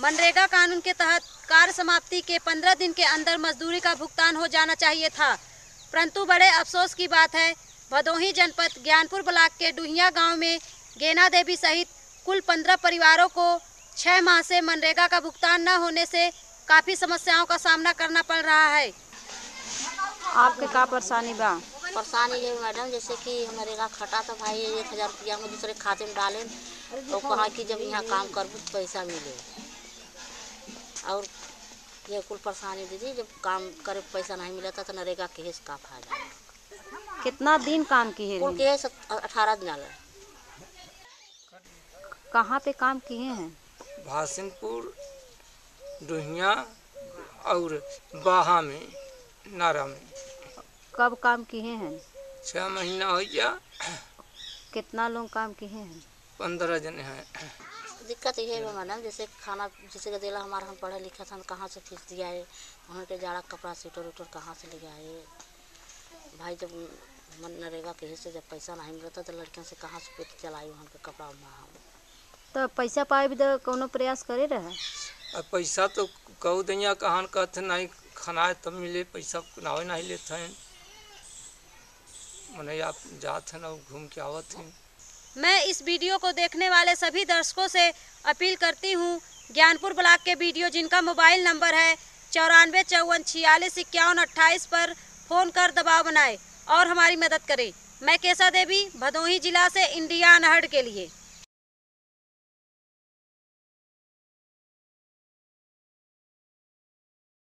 मनरेगा कानून के तहत कार्य समाप्ति के 15 दिन के अंदर मजदूरी का भुगतान हो जाना चाहिए था। परंतु बड़े अफसोस की बात है भदोही जनपद ज्ञानपुर ब्लॉक के डुहिया गाँव में गेना देवी सहित कुल 15 परिवारों को छह माह से मनरेगा का भुगतान न होने से काफ़ी समस्याओं का सामना करना पड़ रहा है। आपके का परेशानी बा? परेशानी है मैडम जैसे कि हमारे यहाँ खटा तो भाई एक हज़ार रुपया में दूसरे खाते में डालें तो कहा कि जब यहाँ काम करबू तो पैसा मिले। और ये कुल परेशानी दीदी जब काम करे पैसा नहीं मिला था तो नरेगा केस का फ़ायदा कितना दिन काम किए कुल हैं? के अठारह दिन आला कहाँ पे काम किए हैं? भासिनपुर डुहिया और बाहा में नारा में। कब काम किए हैं? छः महीना हो गया कितना लोग काम किए हैं? पंद्रह जने हैं। दिक्कत ये है मैडम जैसे खाना जैसे कि देला हमारा हम पढ़े लिखे थे कहाँ से फ़ीस दिया है? वहाँ के जाड़ा कपड़ा स्वेटर उटर कहाँ से ले आए भाई जब मन नरेगा के हिस्से जब पैसा नहीं मिलता तो लड़कियों से कहाँ से पेट चलाई वहाँ के कपड़ा उमा हम? तो पैसा पाए भी तो कोनो प्रयास करे रहे? और पैसा तो कहू दैया कहान कहते नहीं खाना तब मिले पैसा नावे नहीं लेते हैं। मने आप जाते हैं ना घूम के आवत हैं। मैं इस वीडियो को देखने वाले सभी दर्शकों से अपील करती हूँ, ज्ञानपुर ब्लॉक के वीडियो जिनका मोबाइल नंबर है, चौरानवे चौवन छियालीस इक्यावन अट्ठाईस पर फ़ोन कर दबाव बनाए और हमारी मदद करें। मैं केसा देवी, भदोही जिला से इंडिया अनहड के लिए।